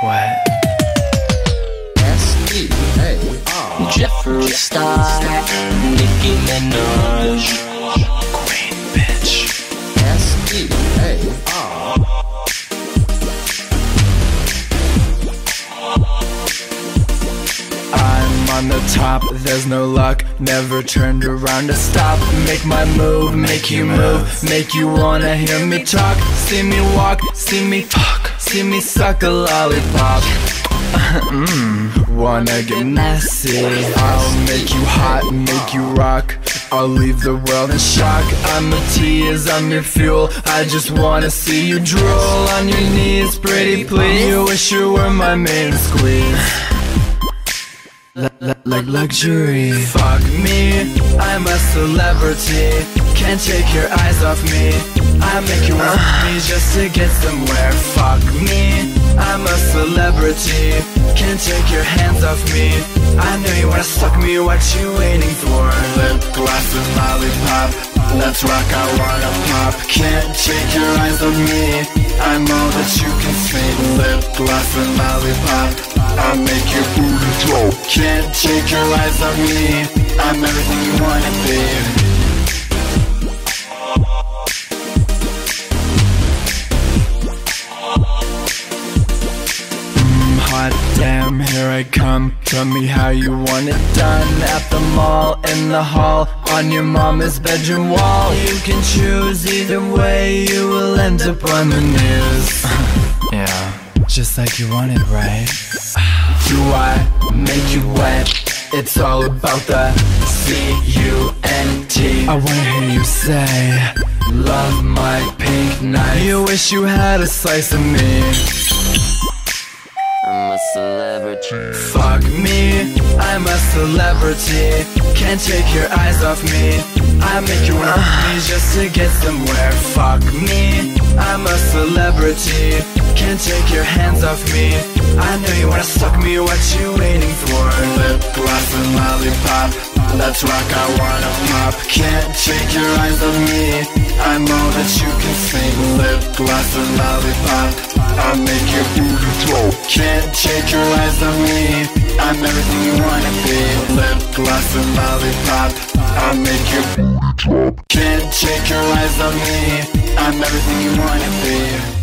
What? S A R. Jeffree Star, Nicki Minaj. Queen bitch. S E A R. I'm on the top, there's no luck. Never turned around to stop. Make my move, make you move, make you wanna hear me talk. See me walk, see me talk, see me suck a lollipop. mm, wanna get messy? I'll make you hot, make you rock. I'll leave the world in shock. I'm a tease, I'm your fuel. I just wanna see you drool on your knees, pretty please. You wish you were my main squeeze. Like luxury. Fuck me, I'm a celebrity. Can't take your eyes off me. I make you want me just to get somewhere. Fuck me, I'm a celebrity. Can't take your hands off me. I know you wanna suck me. What you waiting for? Lip gloss and lollipop. Let's rock, I wanna pop. Can't take your eyes off me. I'm all that you can see. Lip gloss and lollipop. I'll make your booty drop. Can't take your eyes off me. I'm everything you wanna be. I come. Tell me how you want it done. At the mall, in the hall, on your mama's bedroom wall. You can choose either way, you will end up on the news. yeah, just like you wanted, right? Do I make you wet? It's all about the C-U-N-T I wanna hear you say Love my pink night You wish you had a slice of me celebrity. Fuck me, I'm a celebrity. Can't take your eyes off me. I make you want ah. me just to get somewhere. Fuck me, I'm a celebrity. Can't take your hands off me. I know you wanna suck me, what you waiting for? Lip gloss and lollipop Let's rock, I wanna pop. Can't take your eyes off me. I'm all that you can see Lip gloss and lollipop. I'll make your booty drop Can't take your eyes off me. I'm everything you wanna be. Lip gloss and lollipop. I'll make your booty drop Can't take your eyes off me. I'm everything you wanna be